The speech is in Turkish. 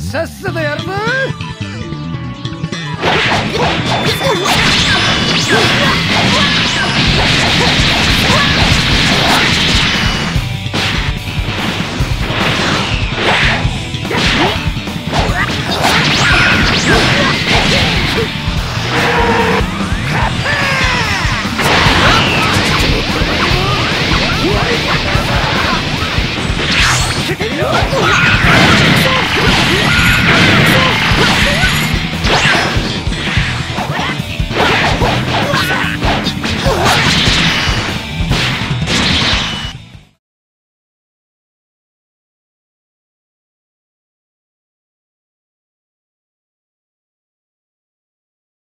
さっさとやるぞ